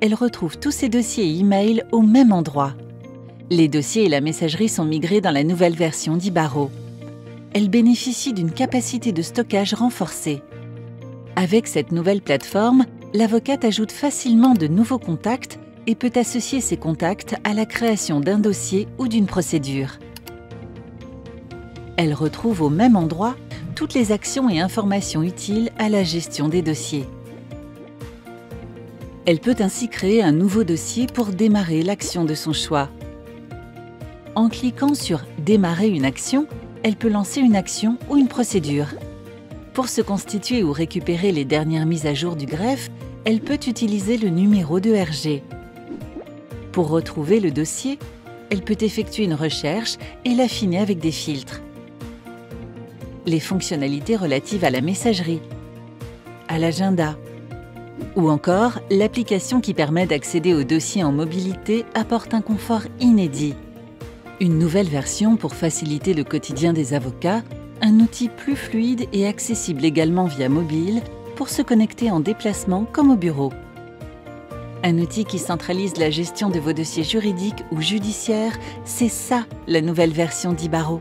elle retrouve tous ses dossiers et emails au même endroit. Les dossiers et la messagerie sont migrés dans la nouvelle version d'Ibaro. Elle bénéficie d'une capacité de stockage renforcée. Avec cette nouvelle plateforme, l'avocate ajoute facilement de nouveaux contacts et peut associer ces contacts à la création d'un dossier ou d'une procédure. Elle retrouve au même endroit toutes les actions et informations utiles à la gestion des dossiers. Elle peut ainsi créer un nouveau dossier pour démarrer l'action de son choix. En cliquant sur Démarrer une action, elle peut lancer une action ou une procédure. Pour se constituer ou récupérer les dernières mises à jour du greffe, elle peut utiliser le numéro de RG. Pour retrouver le dossier, elle peut effectuer une recherche et l'affiner avec des filtres. Les fonctionnalités relatives à la messagerie, à l'agenda, ou encore l'application qui permet d'accéder au dossier en mobilité apporte un confort inédit. Une nouvelle version pour faciliter le quotidien des avocats, un outil plus fluide et accessible également via mobile pour se connecter en déplacement comme au bureau. Un outil qui centralise la gestion de vos dossiers juridiques ou judiciaires, c'est ça la nouvelle version d'Ibaro.